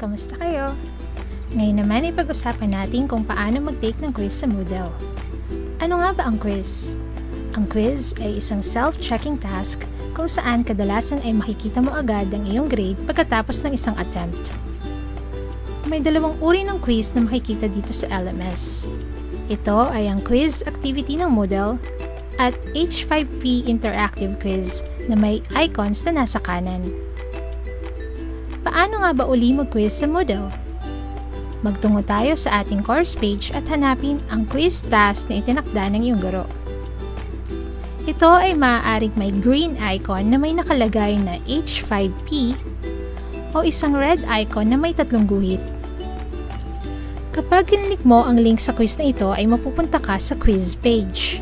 Kamusta kayo? Ngayon naman ay pag-usapan natin kung paano mag-take ng quiz sa Moodle. Ano nga ba ang quiz? Ang quiz ay isang self-checking task kung saan kadalasan ay makikita mo agad ang iyong grade pagkatapos ng isang attempt. May dalawang uri ng quiz na makikita dito sa LMS. Ito ay ang quiz activity ng Moodle at H5P interactive quiz na may icons na nasa kanan. Paano nga ba uli mag-quiz sa Moodle? Magtungo tayo sa ating course page at hanapin ang quiz task na itinakda ng iyong guro. Ito ay maaaring may green icon na may nakalagay na H5P o isang red icon na may tatlong guhit. Kapag kinlik mo ang link sa quiz na ito ay mapupunta ka sa quiz page.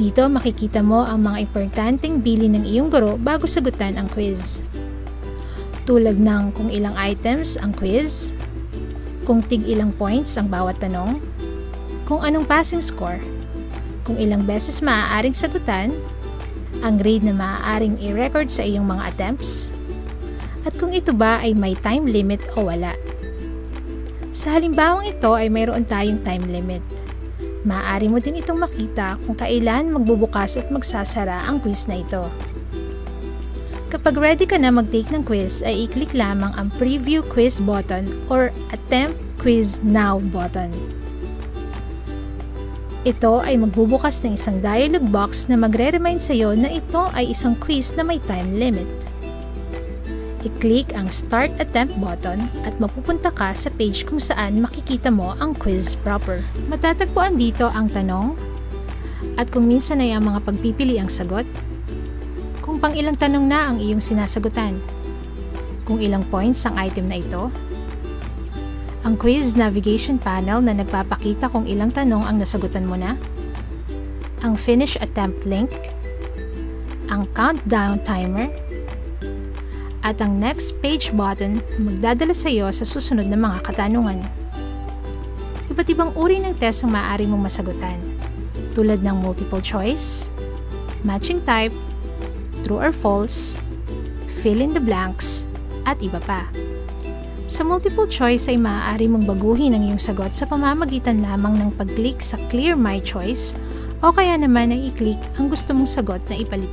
Dito makikita mo ang mga importanteng bili ng iyong guro bago sagutan ang quiz tulad ng kung ilang items ang quiz, kung tig ilang points ang bawat tanong, kung anong passing score, kung ilang beses maaaring sagutan, ang grade na maaaring i-record sa iyong mga attempts, at kung ito ba ay may time limit o wala. Sa halimbawang ito ay mayroon tayong time limit. Maaari mo din itong makita kung kailan magbubukas at magsasara ang quiz na ito. Kapag ready ka na mag-take ng quiz, ay i-click lamang ang Preview Quiz button or Attempt Quiz Now button. Ito ay magbubukas ng isang dialog box na magre-remind sa iyo na ito ay isang quiz na may time limit. I-click ang Start Attempt button at mapupunta ka sa page kung saan makikita mo ang quiz proper. Matatagpuan dito ang tanong at kung minsan ay ang mga pagpipili ang sagot, pang ilang tanong na ang iyong sinasagutan, kung ilang points ang item na ito, ang quiz navigation panel na nagpapakita kung ilang tanong ang nasagutan mo na, ang finish attempt link, ang countdown timer, at ang next page button magdadala sa iyo sa susunod na mga katanungan. Iba't ibang uri ng test ang maaari mong masagutan, tulad ng multiple choice, matching type, true or false, fill in the blanks, at iba pa. Sa multiple choice ay maaari mong baguhin ang iyong sagot sa pamamagitan lamang ng pag-click sa Clear My Choice o kaya naman ay i-click ang gusto mong sagot na ipalit.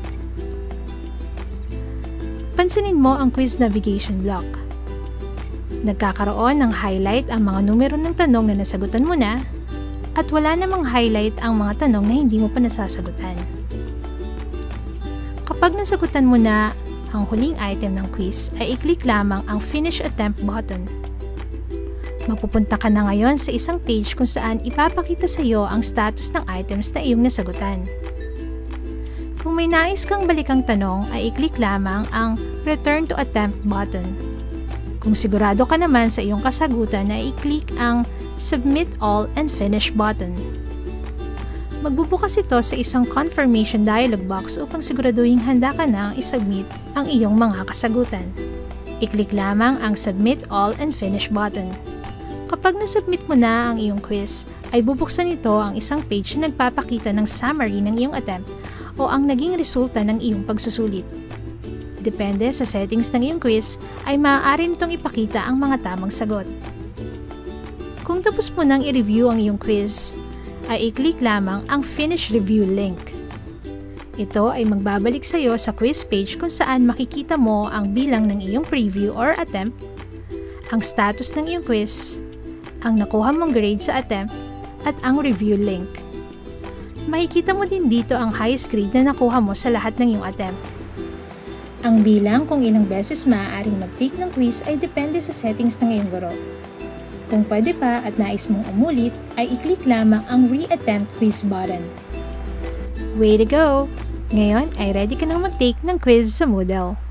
Pansinin mo ang quiz navigation block. Nagkakaroon ng highlight ang mga numero ng tanong na nasagutan mo na at wala namang highlight ang mga tanong na hindi mo pa nasasagutan. Kapag nasagutan mo na ang huling item ng quiz, ay i-click lamang ang Finish Attempt button. Mapupunta ka na ngayon sa isang page kung saan ipapakita sa iyo ang status ng items na iyong nasagutan. Kung may nais kang balikang tanong, ay i-click lamang ang Return to Attempt button. Kung sigurado ka naman sa iyong kasagutan, ay i-click ang Submit All and Finish button. Magbubukas ito sa isang confirmation dialog box upang siguraduhin handa ka na isubmit ang iyong mga kasagutan. I-click lamang ang Submit All and Finish button. Kapag nasubmit mo na ang iyong quiz, ay bubuksan ito ang isang page na nagpapakita ng summary ng iyong attempt o ang naging resulta ng iyong pagsusulit. Depende sa settings ng iyong quiz, ay maaari nitong ipakita ang mga tamang sagot. Kung tapos mo nang i-review ang iyong quiz, ay i-click lamang ang Finish Review link. Ito ay magbabalik sa iyo sa quiz page kung saan makikita mo ang bilang ng iyong preview or attempt, ang status ng iyong quiz, ang nakuha mong grade sa attempt, at ang review link. Makikita mo din dito ang highest grade na nakuha mo sa lahat ng iyong attempt. Ang bilang kung ilang beses maaaring mag-take ng quiz ay depende sa settings ng iyong guro. Kung pwede pa at nais mong umulit, ay i-click lamang ang Re-Attempt Quiz button. Way to go! Ngayon ay ready ka nang mag-take ng quiz sa Moodle.